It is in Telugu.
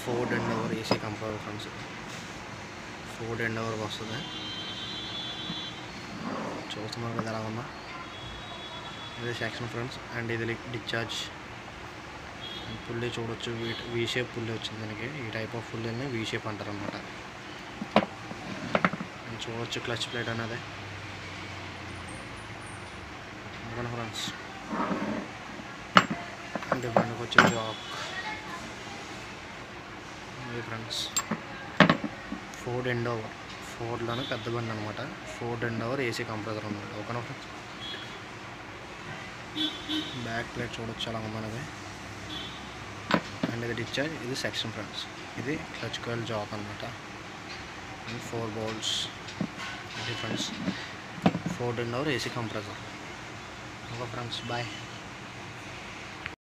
Ford Endeavour AC compressor friends Ford Endeavour వస్తుంది చూస్తున్నారు కదా ఎలా ఉందా ఇది సెక్షన్ ఫ్రెండ్స్ అండ్ ఇది డిశ్చార్జ్ పుల్లి చూడొచ్చు వీ షేప్ పుల్లి వచ్చింది దానికి ఈ టైప్ ఆఫ్ పుల్లిని వీ షేప్ అంటారు అనమాట చూడొచ్చు క్లచ్ ప్లేట్ అనేది ఫ్రెండ్స్ అంటే బండికి వచ్చే జాక్ ఇది ఫ్రెండ్స్. ఫోర్డ్ ఎండ్ ఓవర్ ఫోర్డ్లోనే పెద్ద బండి అనమాట Ford end over AC compressor అనమాట ఓకేనా ఫ్రెండ్స్ బ్యాక్ ప్లేట్ చూడొచ్చు అలా ఉందన్నది అండ్ ఇది డిశ్చార్జ్ ఇది సెక్షన్ ఫ్రెండ్స్ ఇది క్లచ్ కాయిల్ జాక్ అనమాట అండ్ ఫోర్ బౌల్స్ ఇది friends Ford and our AC compressor okay friends bye